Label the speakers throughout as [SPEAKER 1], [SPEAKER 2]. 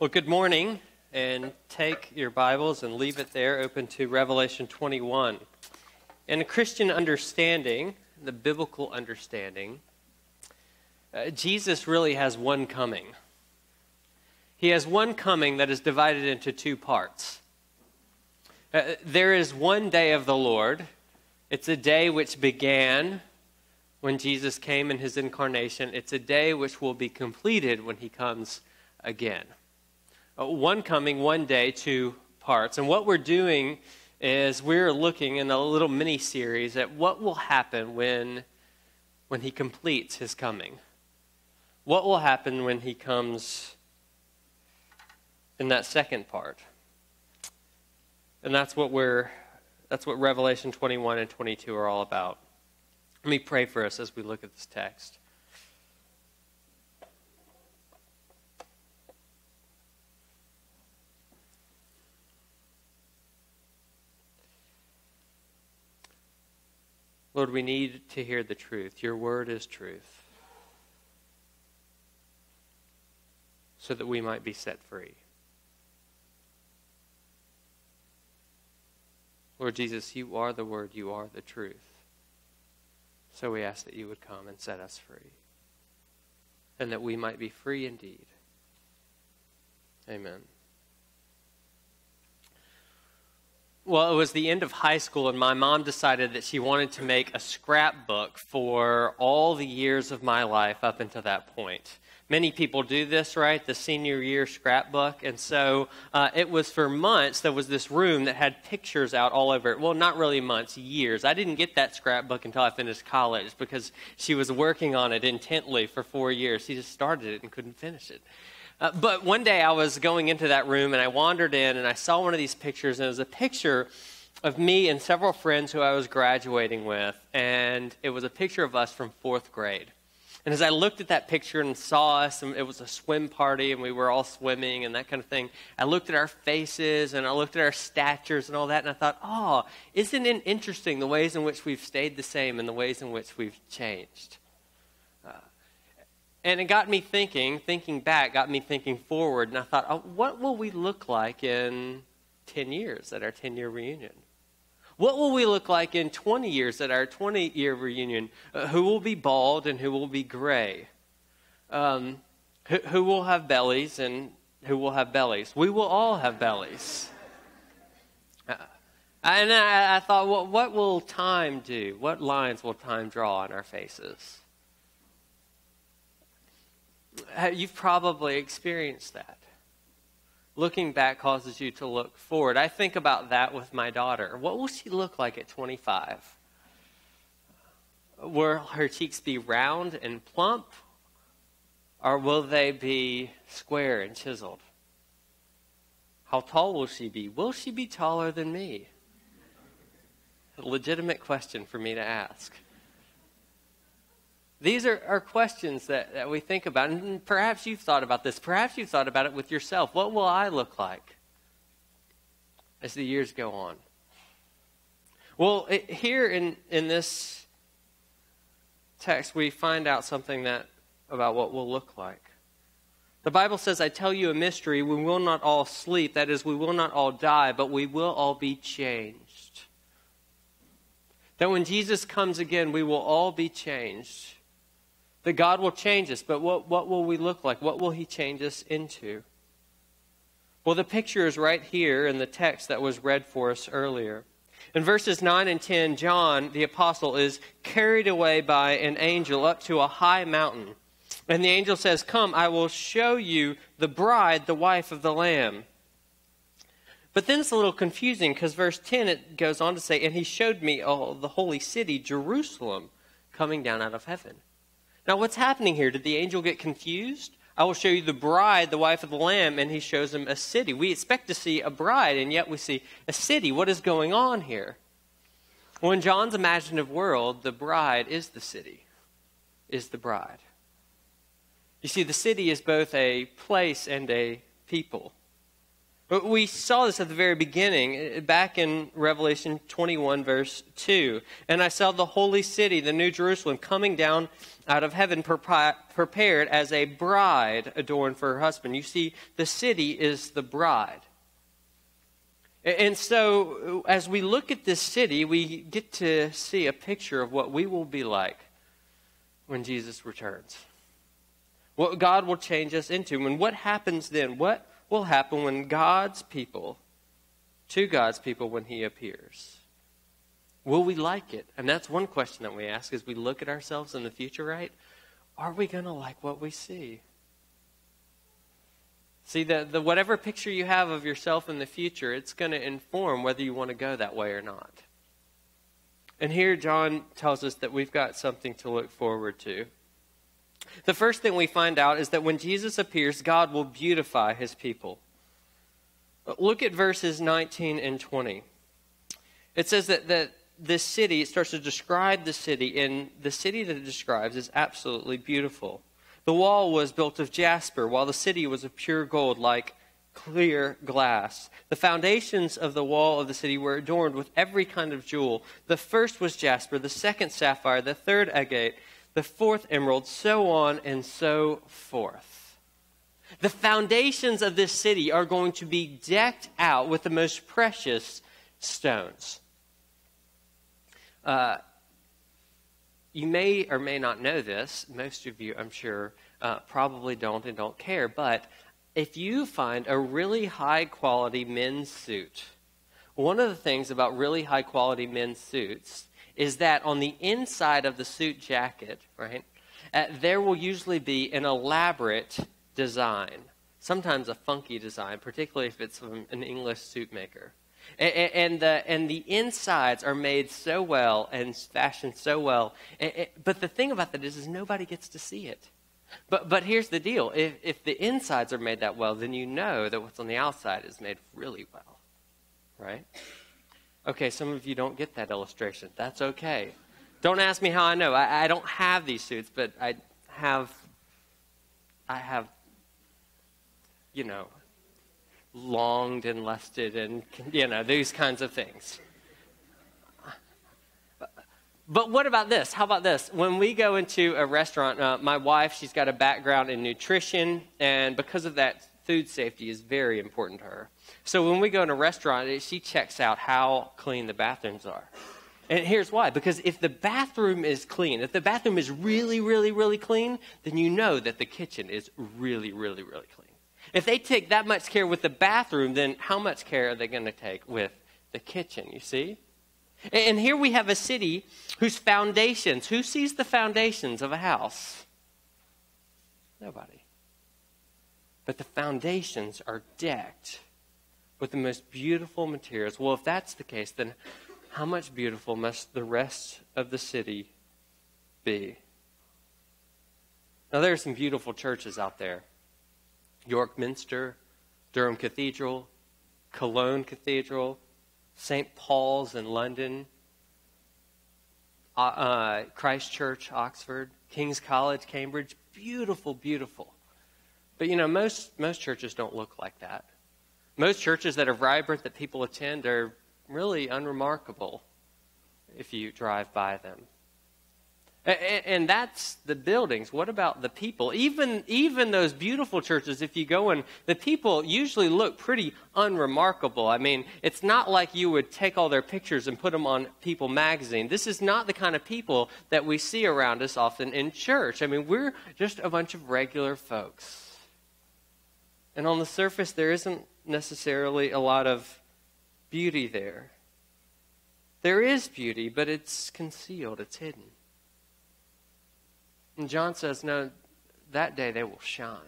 [SPEAKER 1] Well, good morning, and take your Bibles and leave it there, open to Revelation 21. In a Christian understanding, the biblical understanding, uh, Jesus really has one coming. He has one coming that is divided into two parts. Uh, there is one day of the Lord. It's a day which began when Jesus came in his incarnation. It's a day which will be completed when he comes again. Uh, one coming, one day, two parts. And what we're doing is we're looking in a little mini series at what will happen when, when he completes his coming. What will happen when he comes in that second part? And that's what we're that's what Revelation 21 and 22 are all about. Let me pray for us as we look at this text. Lord, we need to hear the truth. Your word is truth. So that we might be set free. Lord Jesus, you are the word, you are the truth. So we ask that you would come and set us free, and that we might be free indeed. Amen. Well, it was the end of high school, and my mom decided that she wanted to make a scrapbook for all the years of my life up until that point. Many people do this, right? The senior year scrapbook. And so uh, it was for months, there was this room that had pictures out all over it. Well, not really months, years. I didn't get that scrapbook until I finished college because she was working on it intently for four years. She just started it and couldn't finish it. Uh, but one day I was going into that room and I wandered in and I saw one of these pictures, and it was a picture of me and several friends who I was graduating with. And it was a picture of us from fourth grade. And as I looked at that picture and saw us, and it was a swim party, and we were all swimming and that kind of thing, I looked at our faces and I looked at our statures and all that, and I thought, oh, isn't it interesting the ways in which we've stayed the same and the ways in which we've changed? And it got me thinking, thinking back, got me thinking forward, and I thought, oh, what will we look like in 10 years at our 10 year reunion? What will we look like in 20 years at our 20 year reunion? Uh, who will be bald and who will be gray? Um, who, who will have bellies and who will have bellies? We will all have bellies. Uh, and I, I thought, well, what will time do? What lines will time draw on our faces? You've probably experienced that looking back causes you to look forward. I think about that with my daughter. What will she look like at 25? Will her cheeks be round and plump, or will they be square and chiseled? How tall will she be? Will she be taller than me? A legitimate question for me to ask. These are, are questions that, that we think about. And perhaps you've thought about this. Perhaps you've thought about it with yourself. What will I look like as the years go on? Well, it, here in, in this text, we find out something that about what we'll look like. The Bible says, I tell you a mystery. We will not all sleep. That is, we will not all die, but we will all be changed. That when Jesus comes again, we will all be changed that God will change us, but what, what will we look like? What will He change us into? Well, the picture is right here in the text that was read for us earlier. In verses 9 and 10, John, the apostle, is carried away by an angel up to a high mountain. And the angel says, Come, I will show you the bride, the wife of the Lamb. But then it's a little confusing because verse 10 it goes on to say, And he showed me oh, the holy city, Jerusalem, coming down out of heaven. Now, what's happening here? Did the angel get confused? I will show you the bride, the wife of the Lamb, and he shows him a city. We expect to see a bride, and yet we see a city. What is going on here? Well, in John's imaginative world, the bride is the city, is the bride. You see, the city is both a place and a people. But we saw this at the very beginning, uh, back in Revelation 21, verse 2. And I saw the holy city, the New Jerusalem, coming down out of heaven, prepared as a bride adorned for her husband. You see, the city is the bride. And so, uh, as we look at this city, we get to see a picture of what we will be like when Jesus returns. What God will change us into. And what happens then? What will happen when God's people, to God's people, when He appears? Will we like it? And that's one question that we ask as we look at ourselves in the future, right? Are we going to like what we see? See, the, the whatever picture you have of yourself in the future, it's going to inform whether you want to go that way or not. And here, John tells us that we've got something to look forward to. The first thing we find out is that when Jesus appears, God will beautify his people. Look at verses 19 and 20. It says that, that this city, it starts to describe the city, and the city that it describes is absolutely beautiful. The wall was built of jasper, while the city was of pure gold, like clear glass. The foundations of the wall of the city were adorned with every kind of jewel. The first was jasper, the second sapphire, the third agate the fourth emerald, so on and so forth. The foundations of this city are going to be decked out with the most precious stones. Uh, you may or may not know this. Most of you, I'm sure, uh, probably don't and don't care. But if you find a really high quality men's suit, one of the things about really high quality men's suits is that on the inside of the suit jacket, right, uh, there will usually be an elaborate design, sometimes a funky design, particularly if it's from an English suit maker. And, the, and the insides are made so well and fashioned so well. but the thing about that is, is nobody gets to see it. But, but here's the deal if, if the insides are made that well, then you know that what's on the outside is made really well. Right? Okay, some of you don't get that illustration. That's okay. Don't ask me how I know. I, I don't have these suits, but I have, I have, you know, longed and lusted and, you know, these kinds of things. But what about this? How about this? When we go into a restaurant, uh, my wife, she's got a background in nutrition, and because of that, food safety is very important to her. So when we go in a restaurant, eh, she checks out how clean the bathrooms are. And here's why because if the bathroom is clean, if the bathroom is really, really, really clean, then you know that the kitchen is really, really, really clean. If they take that much care with the bathroom, then how much care are they going to take with the kitchen, you see? And here we have a city whose foundations, who sees the foundations of a house? Nobody but the foundations are decked with the most beautiful materials. Well, if that's the case, then how much beautiful must the rest of the city be? Now, there are some beautiful churches out there York Minster, Durham Cathedral, Cologne Cathedral, St. Paul's in London, uh, uh, Christ Church, Oxford, King's College, Cambridge. Beautiful, beautiful. But you know, most, most churches don't look like that. Most churches that are vibrant that people attend are really unremarkable if you drive by them. And that's the buildings. What about the people? Even, even those beautiful churches, if you go in, the people usually look pretty unremarkable. I mean, it's not like you would take all their pictures and put them on People magazine. This is not the kind of people that we see around us often in church. I mean, we're just a bunch of regular folks. And on the surface, there isn't necessarily a lot of beauty there. There is beauty, but it's concealed, it's hidden. And John says, no, that day they will shine.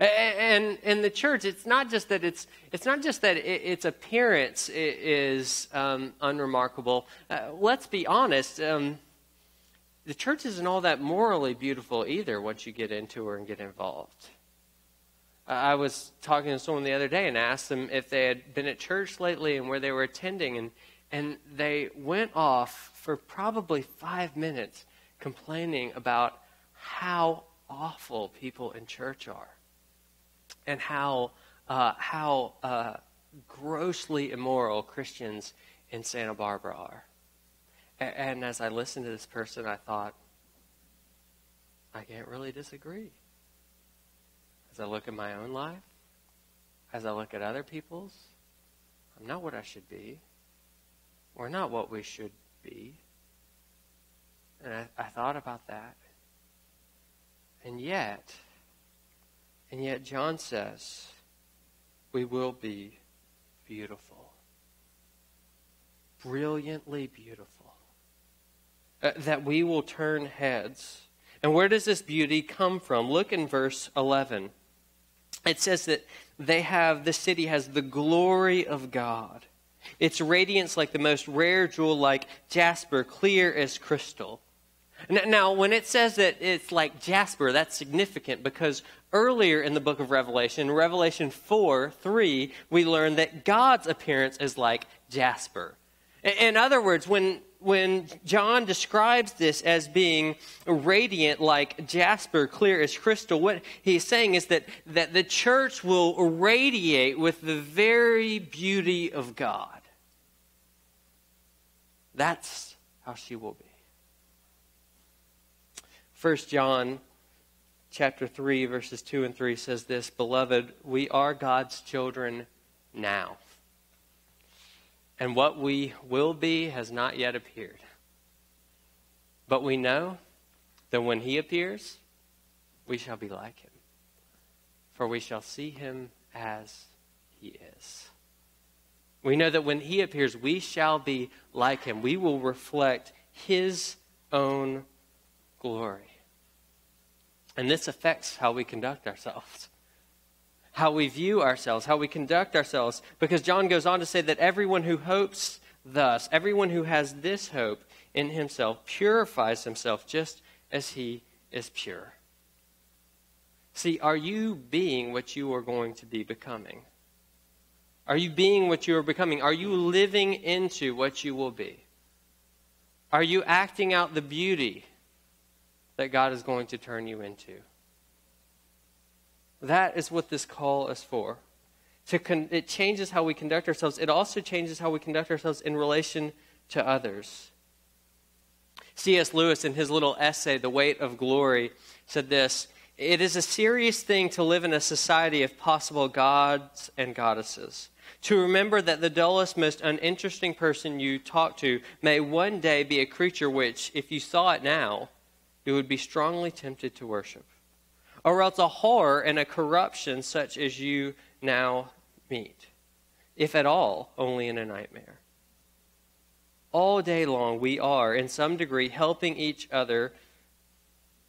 [SPEAKER 1] And in the church, it's not just that it's it's not just that its appearance is um, unremarkable. Uh, let's be honest. Um, the church isn't all that morally beautiful either once you get into her and get involved. I was talking to someone the other day and asked them if they had been at church lately and where they were attending, and, and they went off for probably five minutes complaining about how awful people in church are and how uh, how uh, grossly immoral Christians in Santa Barbara are. And, and as I listened to this person, I thought, I can't really disagree. As I look at my own life, as I look at other people's, I'm not what I should be. We're not what we should be. And I, I thought about that. And yet, and yet John says, we will be beautiful. Brilliantly beautiful. Uh, that we will turn heads. And where does this beauty come from? Look in verse 11. It says that they have, the city has the glory of God. Its radiance like the most rare jewel, like jasper, clear as crystal. Now, when it says that it's like jasper, that's significant because earlier in the book of Revelation, Revelation 4 3, we learn that God's appearance is like jasper. In other words, when, when John describes this as being radiant like jasper, clear as crystal, what he's saying is that, that the church will radiate with the very beauty of God. That's how she will be. 1 John chapter 3 verses 2 and 3 says this, "Beloved, we are God's children now. And what we will be has not yet appeared. But we know that when he appears, we shall be like him, for we shall see him as he is." We know that when he appears, we shall be like him. We will reflect his own glory. And this affects how we conduct ourselves, how we view ourselves, how we conduct ourselves. Because John goes on to say that everyone who hopes thus, everyone who has this hope in himself, purifies himself just as he is pure. See, are you being what you are going to be becoming? Are you being what you are becoming? Are you living into what you will be? Are you acting out the beauty that God is going to turn you into. That is what this call is for. To con- it changes how we conduct ourselves. It also changes how we conduct ourselves in relation to others. C.S. Lewis, in his little essay, The Weight of Glory, said this It is a serious thing to live in a society of possible gods and goddesses. To remember that the dullest, most uninteresting person you talk to may one day be a creature which, if you saw it now, you would be strongly tempted to worship, or else a horror and a corruption such as you now meet, if at all, only in a nightmare. All day long, we are, in some degree, helping each other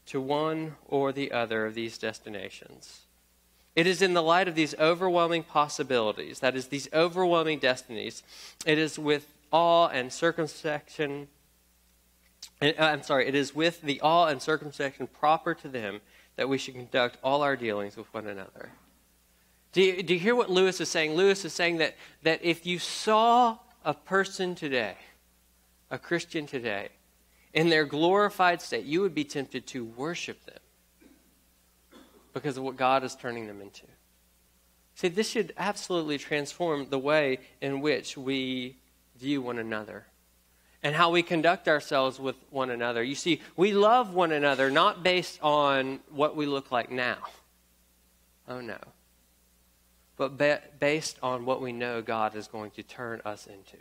[SPEAKER 1] to one or the other of these destinations. It is in the light of these overwhelming possibilities, that is, these overwhelming destinies, it is with awe and circumspection uh, I'm sorry, it is with the awe and circumspection proper to them that we should conduct all our dealings with one another. Do you, do you hear what Lewis is saying? Lewis is saying that, that if you saw a person today, a Christian today, in their glorified state, you would be tempted to worship them because of what God is turning them into. See, this should absolutely transform the way in which we view one another and how we conduct ourselves with one another. You see, we love one another not based on what we look like now. Oh, no. But ba- based on what we know God is going to turn us into.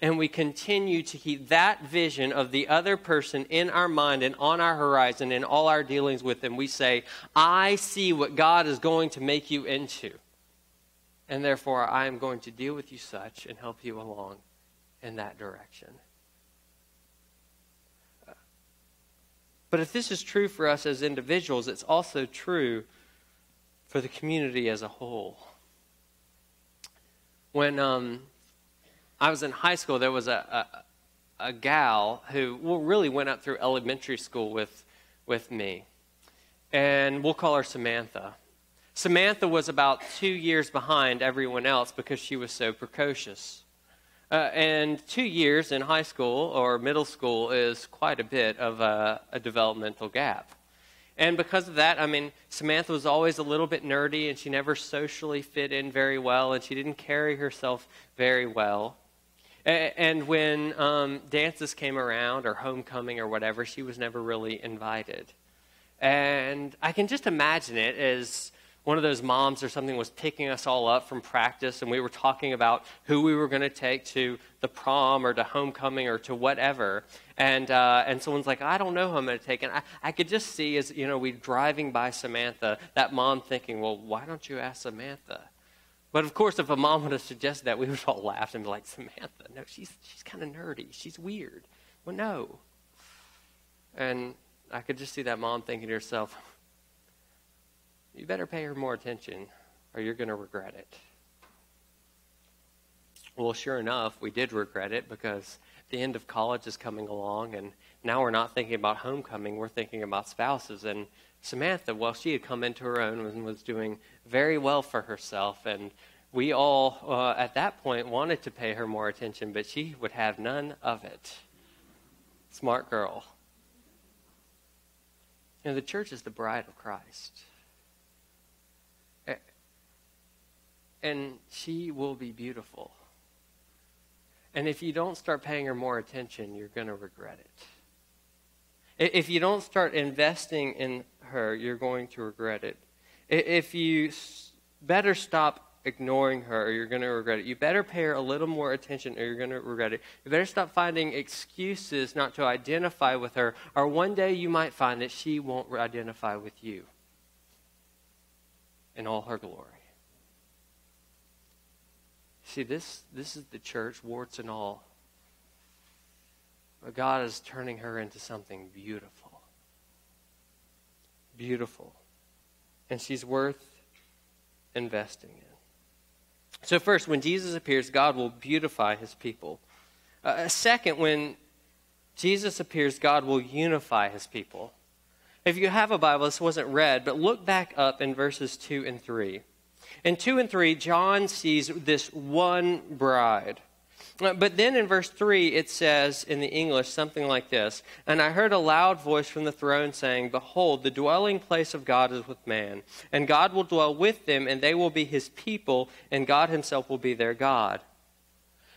[SPEAKER 1] And we continue to keep that vision of the other person in our mind and on our horizon in all our dealings with them. We say, I see what God is going to make you into. And therefore, I am going to deal with you such and help you along in that direction. But if this is true for us as individuals, it's also true for the community as a whole. When um, I was in high school, there was a, a, a gal who really went up through elementary school with, with me. And we'll call her Samantha. Samantha was about two years behind everyone else because she was so precocious. Uh, and two years in high school or middle school is quite a bit of a, a developmental gap. And because of that, I mean, Samantha was always a little bit nerdy and she never socially fit in very well and she didn't carry herself very well. And when um, dances came around or homecoming or whatever, she was never really invited. And I can just imagine it as one of those moms or something was picking us all up from practice and we were talking about who we were going to take to the prom or to homecoming or to whatever. And uh, and someone's like i don't know who i'm going to take. And I, I could just see as you know we driving by samantha that mom thinking well why don't you ask samantha? But of course if a mom would have suggested that we would all laugh and be like samantha no she's she's kind of nerdy. She's weird. Well no. And i could just see that mom thinking to herself you better pay her more attention or you're going to regret it. Well, sure enough, we did regret it because the end of college is coming along, and now we're not thinking about homecoming, we're thinking about spouses. And Samantha, well, she had come into her own and was doing very well for herself, and we all, uh, at that point, wanted to pay her more attention, but she would have none of it. Smart girl. And the church is the bride of Christ. And she will be beautiful. And if you don't start paying her more attention, you're going to regret it. If you don't start investing in her, you're going to regret it. If you better stop ignoring her or you're going to regret it. You better pay her a little more attention or you're going to regret it. You better stop finding excuses not to identify with her, or one day you might find that she won't identify with you in all her glory. See, this, this is the church, warts and all. But God is turning her into something beautiful. Beautiful. And she's worth investing in. So, first, when Jesus appears, God will beautify his people. Uh, second, when Jesus appears, God will unify his people. If you have a Bible, this wasn't read, but look back up in verses 2 and 3. In 2 and 3, John sees this one bride. Uh, but then in verse 3, it says in the English something like this And I heard a loud voice from the throne saying, Behold, the dwelling place of God is with man, and God will dwell with them, and they will be his people, and God himself will be their God.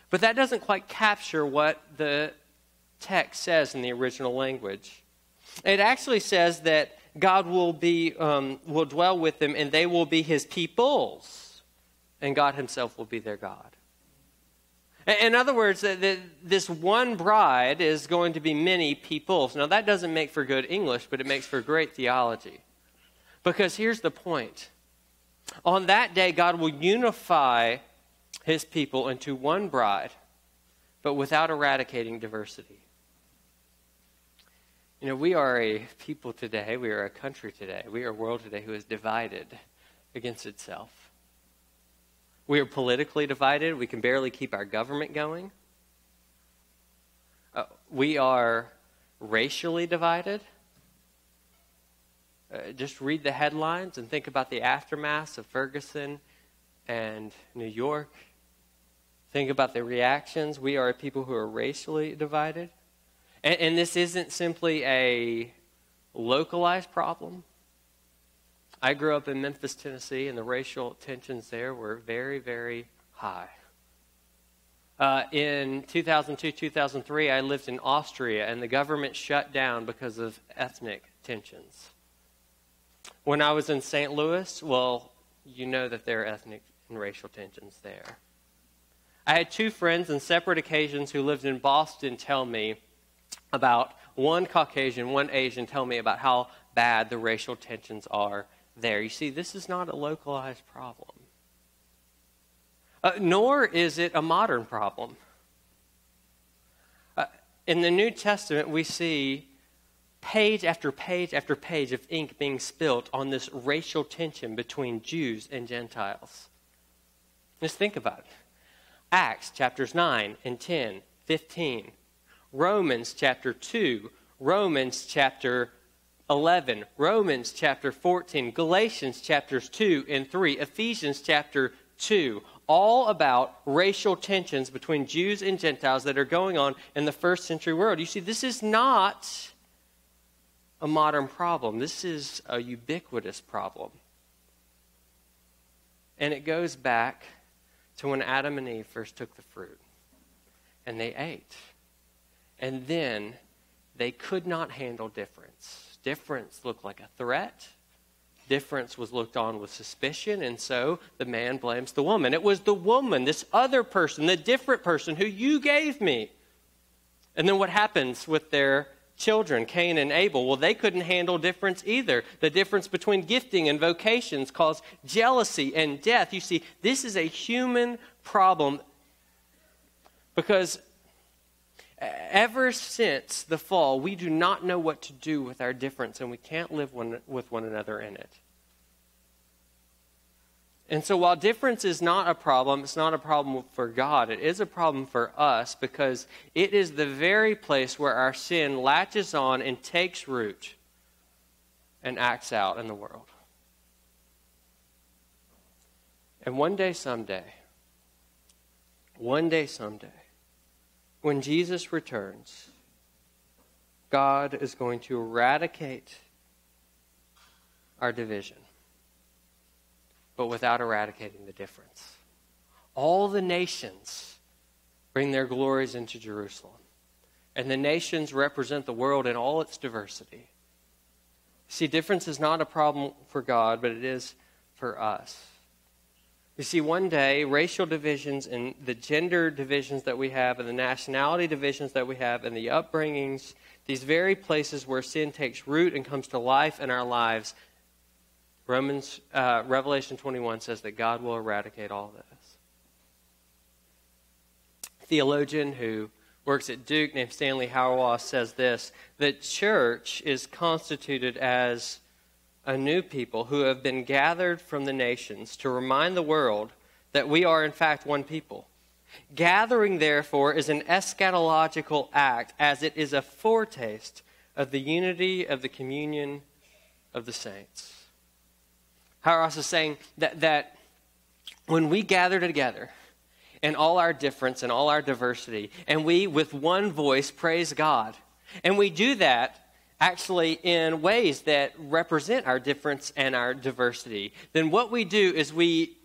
[SPEAKER 1] But that doesn't quite capture what the text says in the original language. It actually says that God will, be, um, will dwell with them and they will be his peoples, and God himself will be their God. In other words, this one bride is going to be many peoples. Now, that doesn't make for good English, but it makes for great theology. Because here's the point on that day, God will unify his people into one bride, but without eradicating diversity. You know, we are a people today, we are a country today, we are a world today who is divided against itself. We are politically divided. We can barely keep our government going. Uh, we are racially divided. Uh, just read the headlines and think about the aftermath of Ferguson and New York. Think about the reactions. We are a people who are racially divided. And, and this isn't simply a localized problem. I grew up in Memphis, Tennessee, and the racial tensions there were very, very high. Uh, in 2002 2003, I lived in Austria, and the government shut down because of ethnic tensions. When I was in St. Louis, well, you know that there are ethnic and racial tensions there. I had two friends on separate occasions who lived in Boston tell me about one Caucasian, one Asian tell me about how bad the racial tensions are there. You see, this is not a localized problem. Uh, nor is it a modern problem. Uh, in the New Testament, we see page after page after page of ink being spilt on this racial tension between Jews and Gentiles. Just think about it. Acts chapters 9 and 10, 15, Romans chapter 2, Romans chapter 11, Romans chapter 14, Galatians chapters 2 and 3, Ephesians chapter 2, all about racial tensions between Jews and Gentiles that are going on in the first century world. You see, this is not a modern problem. This is a ubiquitous problem. And it goes back to when Adam and Eve first took the fruit and they ate. And then they could not handle difference. Difference looked like a threat. Difference was looked on with suspicion, and so the man blames the woman. It was the woman, this other person, the different person who you gave me. And then what happens with their children, Cain and Abel? Well, they couldn't handle difference either. The difference between gifting and vocations caused jealousy and death. You see, this is a human problem because ever since the fall, we do not know what to do with our difference, and we can't live one, with one another in it. And so, while difference is not a problem, it's not a problem for God. It is a problem for us because it is the very place where our sin latches on and takes root and acts out in the world. And one day, someday, one day, someday, when Jesus returns, God is going to eradicate our division, but without eradicating the difference. All the nations bring their glories into Jerusalem, and the nations represent the world in all its diversity. See, difference is not a problem for God, but it is for us. You see, one day, racial divisions and the gender divisions that we have, and the nationality divisions that we have, and the upbringings, these very places where sin takes root and comes to life in our lives, Romans, uh, Revelation 21 says that God will eradicate all this. Theologian who works at Duke named Stanley Hauerwas says this that church is constituted as a new people who have been gathered from the nations to remind the world that we are, in fact, one people. Gathering, therefore, is an eschatological act, as it is a foretaste of the unity of the communion of the saints. Hauerwas is saying that, that when we gather together, in all our difference and all our diversity, and we, with one voice, praise God, and we do that actually in ways that represent our difference and our diversity, then what we do is we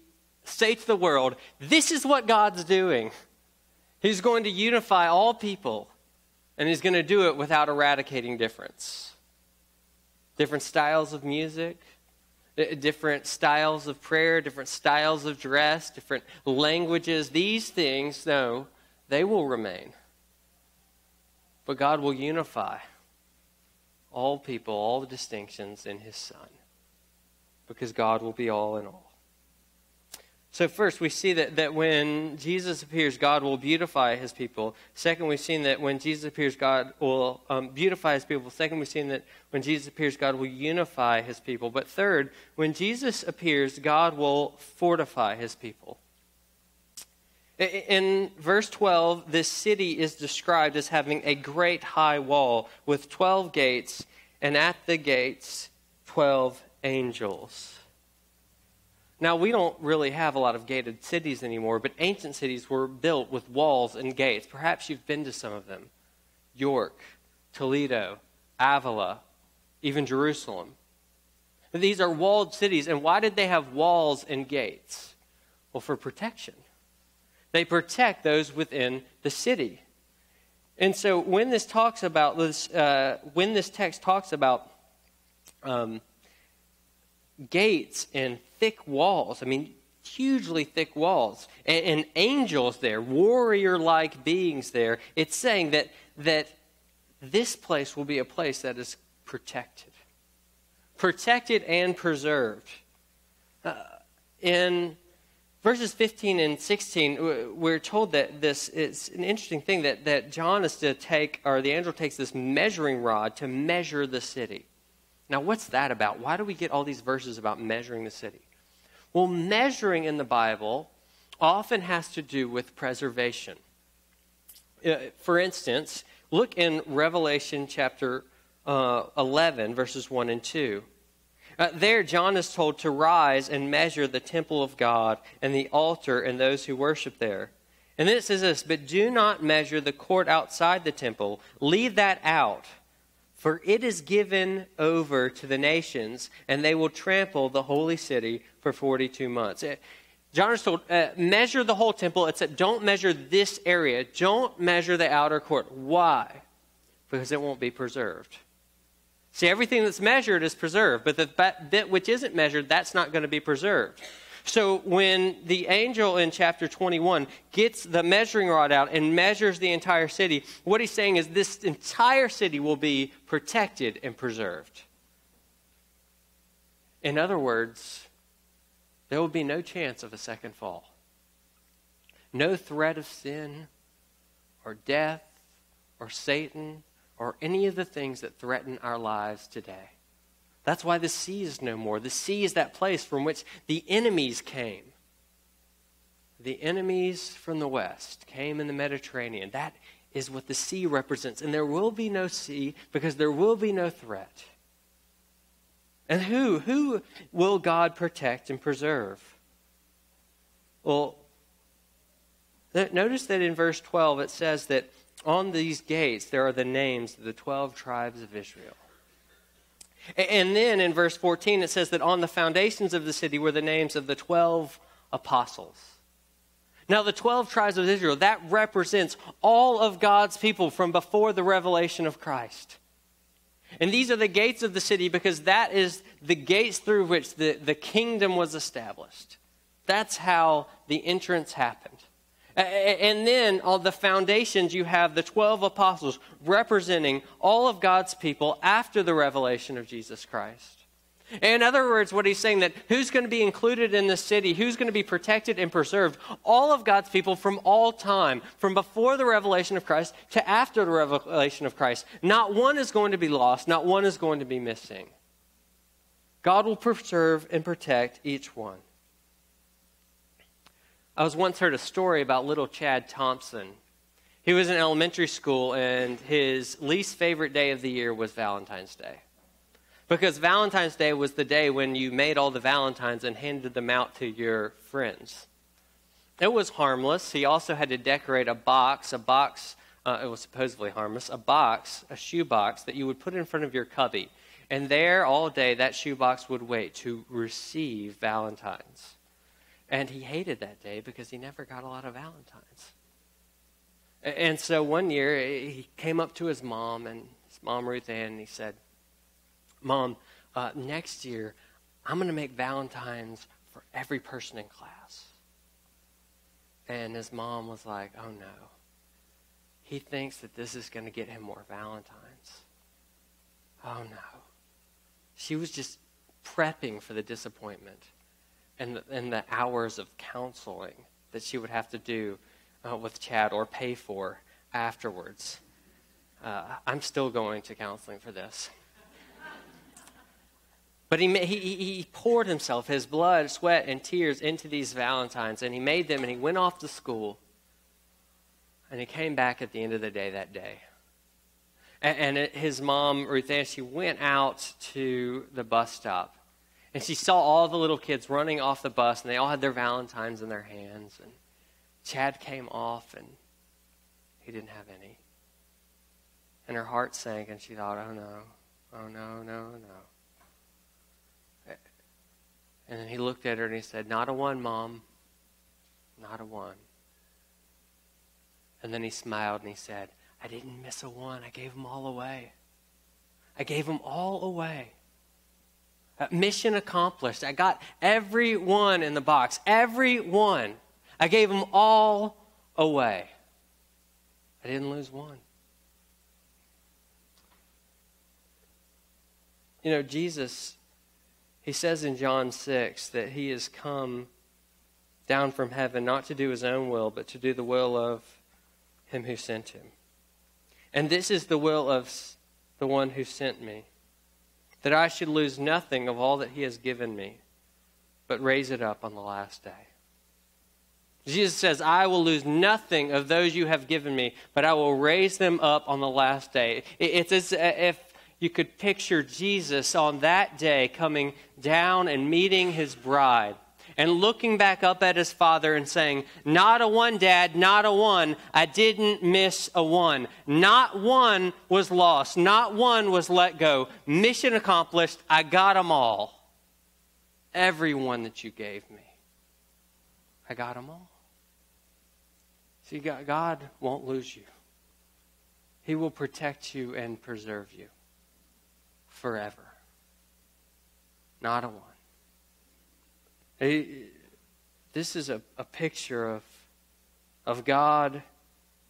[SPEAKER 1] say to the world, this is what God's doing. He's going to unify all people, and He's going to do it without eradicating difference. Different styles of music, eh, different styles of prayer, different styles of dress, different languages. These things, no, they will remain. But God will unify all people, all the distinctions in his Son, because God will be all in all. So, first, we see that, that when Jesus appears, God will beautify his people. Second, we've seen that when Jesus appears, God will um, beautify his people. Second, we've seen that when Jesus appears, God will unify his people. But third, when Jesus appears, God will fortify his people. In verse 12, this city is described as having a great high wall with 12 gates, and at the gates, 12 angels. Now, we don't really have a lot of gated cities anymore, but ancient cities were built with walls and gates. Perhaps you've been to some of them York, Toledo, Avila, even Jerusalem. These are walled cities, and why did they have walls and gates? Well, for protection. They protect those within the city. And so when this talks about this, uh, when this text talks about um, gates and thick walls, I mean, hugely thick walls, and, and angels there, warrior like beings there, it's saying that, that this place will be a place that is protected. Protected and preserved. Uh, in verses 15 and 16, we're told that this is an interesting thing that, that John is to take, or the angel takes this measuring rod to measure the city. Now, what's that about? Why do we get all these verses about measuring the city? Well, measuring in the Bible often has to do with preservation. Uh, for instance, look in Revelation chapter uh, 11, verses 1 and 2. Uh, there, John is told to rise and measure the temple of God and the altar and those who worship there. And then it says this But do not measure the court outside the temple, leave that out. For it is given over to the nations, and they will trample the holy city for 42 months. Eh, John is told, uh, measure the whole temple. It said, don't measure this area. Don't measure the outer court. Why? Because it won't be preserved. See, everything that's measured is preserved, but the bit which isn't measured, that's not going to be preserved. So when the angel in chapter 21 gets the measuring rod out and measures the entire city, what he's saying is this entire city will be protected and preserved. In other words, there will be no chance of a second fall. No threat of sin or death or Satan or any of the things that threaten our lives today. That's why the sea is no more. The sea is that place from which the enemies came. The enemies from the west came in the Mediterranean. That is what the sea represents. And there will be no sea because there will be no threat. And who? Who will God protect and preserve? Well, notice that in verse 12 it says that on these gates there are the names of the 12 tribes of Israel. And then in verse 14, it says that on the foundations of the city were the names of the 12 apostles. Now, the 12 tribes of Israel, that represents all of God's people from before the revelation of Christ. And these are the gates of the city because that is the gates through which the, the kingdom was established. That's how the entrance happened. And then on the foundations, you have the 12 apostles representing all of God's people after the revelation of Jesus Christ. In other words, what he's saying that who's going to be included in the city, who's going to be protected and preserved, all of God's people from all time, from before the revelation of Christ to after the revelation of Christ. Not one is going to be lost, not one is going to be missing. God will preserve and protect each one. I was once heard a story about little Chad Thompson. He was in elementary school, and his least favorite day of the year was Valentine's Day. Because Valentine's Day was the day when you made all the Valentines and handed them out to your friends. It was harmless. He also had to decorate a box, a box, uh, it was supposedly harmless, a box, a shoe box that you would put in front of your cubby. And there all day, that shoe box would wait to receive Valentines. And he hated that day because he never got a lot of Valentines. And so one year he came up to his mom and his mom Ruth Ann and he said, Mom, uh, next year I'm going to make Valentines for every person in class. And his mom was like, Oh no. He thinks that this is going to get him more Valentines. Oh no. She was just prepping for the disappointment and the, and the hours of counseling that she would have to do uh, with Chad or pay for afterwards. Uh, I'm still going to counseling for this. But he, he, he poured himself, his blood, sweat, and tears into these Valentines, and he made them, and he went off to school. And he came back at the end of the day that day. And, and his mom, Ruth Ann, she went out to the bus stop and she saw all the little kids running off the bus, and they all had their Valentines in their hands. And Chad came off, and he didn't have any. And her heart sank, and she thought, oh no, oh no, no, no. And then he looked at her and he said, Not a one, Mom. Not a one. And then he smiled and he said, I didn't miss a one. I gave them all away. I gave them all away. Uh, mission accomplished. I got every one in the box. Every one. I gave them all away. I didn't lose one. You know, Jesus, he says in John 6 that he has come down from heaven not to do his own will, but to do the will of him who sent him. And this is the will of the one who sent me that I should lose nothing of all that he has given me, but raise it up on the last day. Jesus says, I will lose nothing of those you have given me, but I will raise them up on the last day. It's as if you could picture Jesus on that day coming down and meeting his bride. And looking back up at his father and saying, Not a one, Dad, not a one. I didn't miss a one. Not one was lost. Not one was let go. Mission accomplished. I got them all. Every one that you gave me. I got them all. See, God won't lose you. He will protect you and preserve you forever. Not a one. This is a, a picture of, of God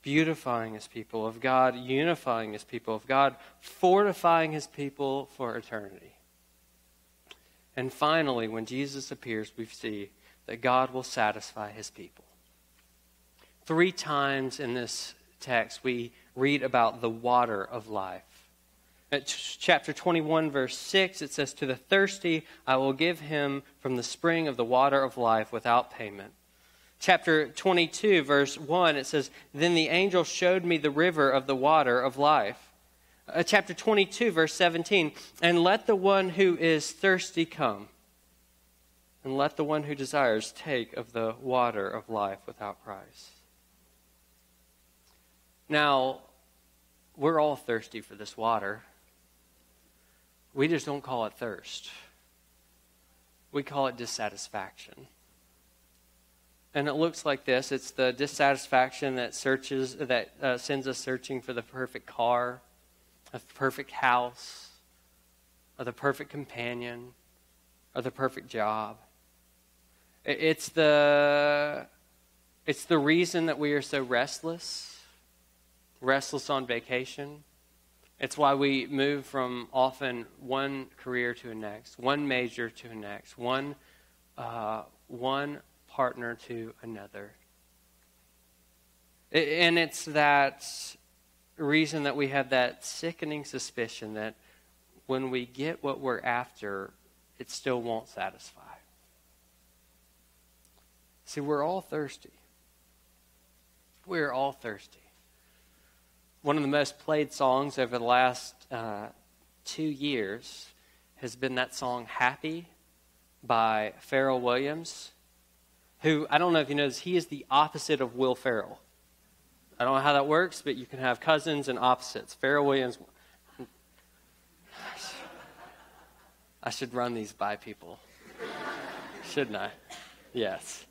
[SPEAKER 1] beautifying his people, of God unifying his people, of God fortifying his people for eternity. And finally, when Jesus appears, we see that God will satisfy his people. Three times in this text, we read about the water of life. At chapter 21, verse 6, it says, To the thirsty I will give him from the spring of the water of life without payment. Chapter 22, verse 1, it says, Then the angel showed me the river of the water of life. Uh, chapter 22, verse 17, And let the one who is thirsty come, and let the one who desires take of the water of life without price. Now, we're all thirsty for this water. We just don't call it thirst. We call it dissatisfaction. And it looks like this it's the dissatisfaction that searches that uh, sends us searching for the perfect car, the perfect house, or the perfect companion, or the perfect job. It's the it's the reason that we are so restless, restless on vacation, it's why we move from often one career to the next, one major to the next, one, uh, one partner to another. And it's that reason that we have that sickening suspicion that when we get what we're after, it still won't satisfy. See, we're all thirsty. We're all thirsty one of the most played songs over the last uh, two years has been that song Happy by Pharrell Williams, who I don't know if you know this, he is the opposite of Will Ferrell. I don't know how that works, but you can have cousins and opposites. Pharrell Williams. I should run these by people, shouldn't I? Yes.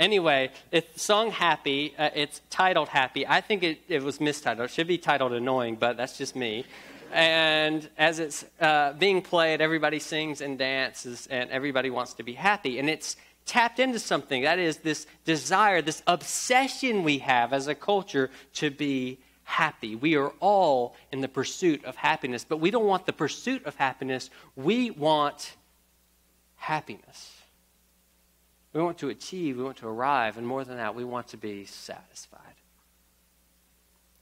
[SPEAKER 1] Anyway, it's the song Happy. Uh, it's titled Happy. I think it, it was mistitled. It should be titled Annoying, but that's just me. And as it's uh, being played, everybody sings and dances, and everybody wants to be happy. And it's tapped into something that is this desire, this obsession we have as a culture to be happy. We are all in the pursuit of happiness, but we don't want the pursuit of happiness. We want happiness. We want to achieve, we want to arrive, and more than that, we want to be satisfied.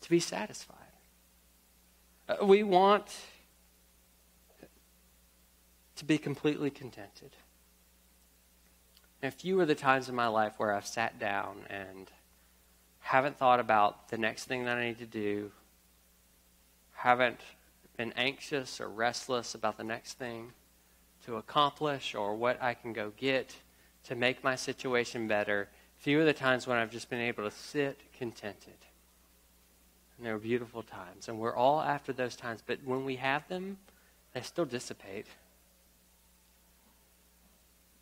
[SPEAKER 1] To be satisfied. Uh, we want to be completely contented. And few are the times in my life where I've sat down and haven't thought about the next thing that I need to do, haven't been anxious or restless about the next thing to accomplish or what I can go get to make my situation better, few are the times when I've just been able to sit contented. And they were beautiful times. And we're all after those times. But when we have them, they still dissipate.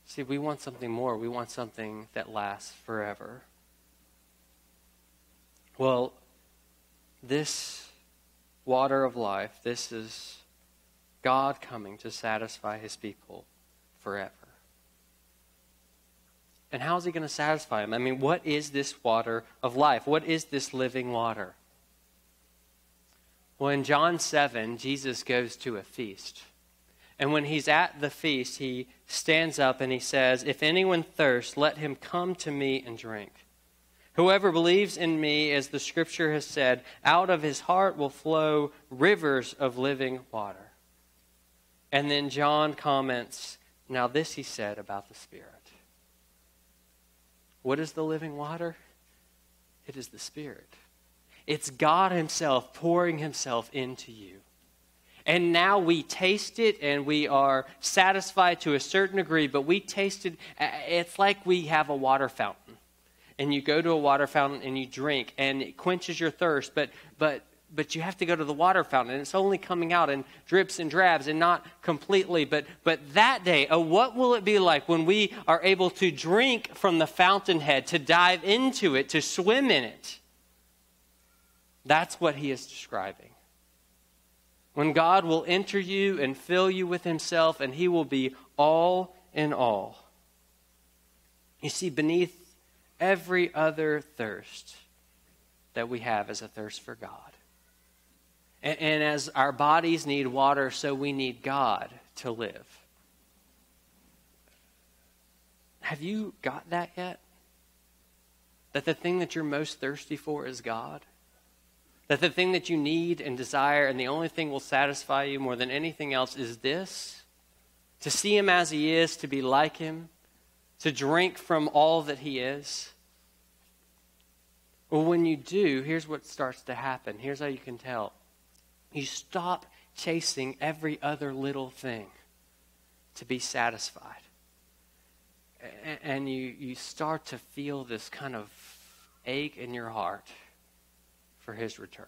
[SPEAKER 1] See, we want something more. We want something that lasts forever. Well, this water of life, this is God coming to satisfy his people forever. And how is he going to satisfy them? I mean, what is this water of life? What is this living water? Well, in John 7, Jesus goes to a feast. And when he's at the feast, he stands up and he says, If anyone thirsts, let him come to me and drink. Whoever believes in me, as the scripture has said, out of his heart will flow rivers of living water. And then John comments, Now this he said about the Spirit. What is the living water? It is the Spirit. It's God Himself pouring Himself into you. And now we taste it and we are satisfied to a certain degree, but we taste it. Uh, it's like we have a water fountain. And you go to a water fountain and you drink, and it quenches your thirst, but, but but you have to go to the water fountain and it's only coming out in drips and drabs and not completely. But but that day oh, what will it be like when we are able to drink from the fountainhead to dive into it to swim in it? That's what he is describing. When god will enter you and fill you with himself and he will be all in all. You see beneath every other thirst that we have is a thirst for god and, and as our bodies need water, so we need God to live. Have you got that yet? That the thing that you're most thirsty for is God? That the thing that you need and desire and the only thing will satisfy you more than anything else is this? To see Him as He is, to be like Him, to drink from all that He is? Well, when you do, here's what starts to happen. Here's how you can tell. You stop chasing every other little thing to be satisfied. And you, you start to feel this kind of ache in your heart for his return.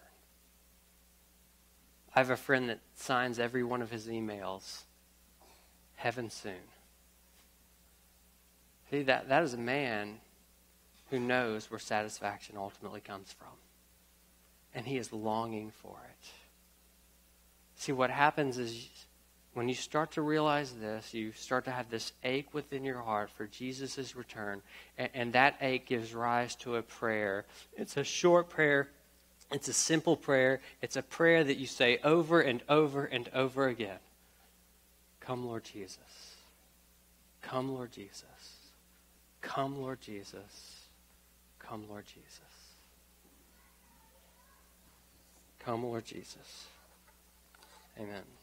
[SPEAKER 1] I have a friend that signs every one of his emails, Heaven Soon. See, that, that is a man who knows where satisfaction ultimately comes from. And he is longing for it. See, what happens is when you start to realize this, you start to have this ache within your heart for Jesus' return, and, and, that ache gives rise to a prayer. It's a short prayer, it's a simple prayer, it's a prayer that you say over and over and over again Come, Lord Jesus. Come, Lord Jesus. Come, Lord Jesus. Come, Lord Jesus. Come, Lord Jesus. Amen.